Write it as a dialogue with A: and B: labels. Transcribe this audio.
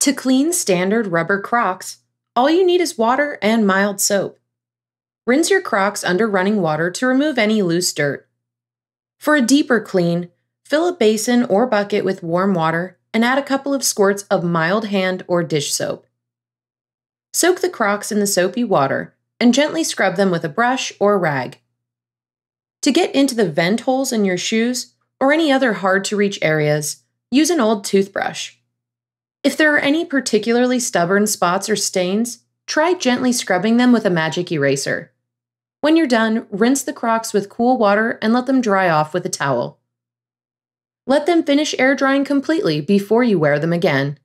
A: To clean standard rubber Crocs, all you need is water and mild soap. Rinse your Crocs under running water to remove any loose dirt. For a deeper clean, fill a basin or bucket with warm water and add a couple of squirts of mild hand or dish soap. Soak the Crocs in the soapy water and gently scrub them with a brush or rag. To get into the vent holes in your shoes or any other hard to reach areas, use an old toothbrush. If there are any particularly stubborn spots or stains, try gently scrubbing them with a magic eraser. When you're done, rinse the Crocs with cool water and let them dry off with a towel. Let them finish air drying completely before you wear them again.